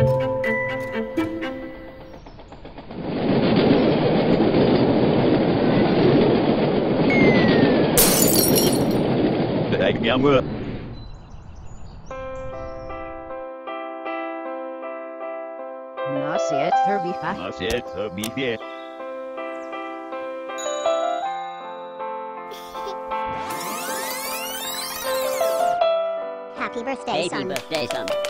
Dagnamme. Nasiet Herbie Nasiet Herbie Happy birthday, Happy son. birthday, son.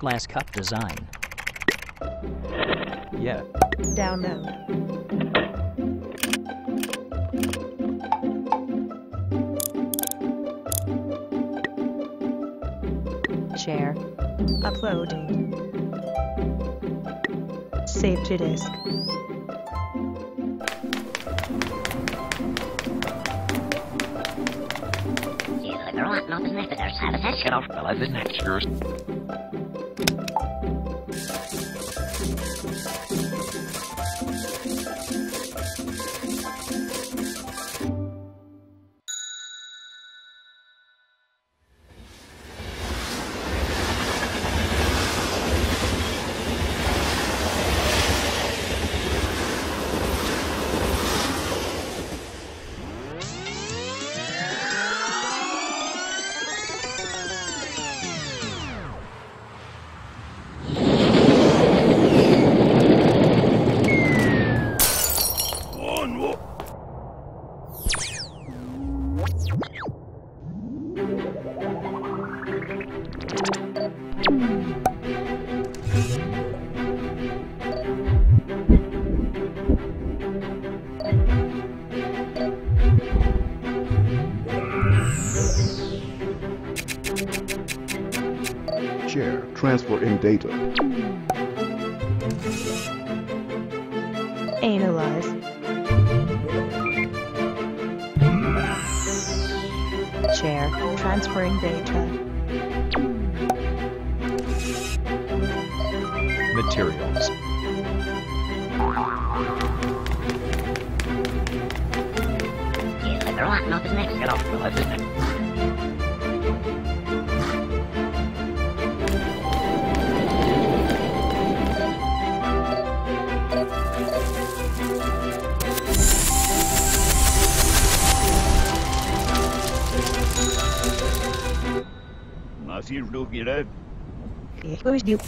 Glass cup design. Yeah. Download. Share. Uploading. Save to disk. You're right, not the next have a test. Get off below the next yours. Share. Transfer in data. Analyze. Share. Transferring data. Materials. You're right, not the next Get off the next. Nasir Rugira. Who's you?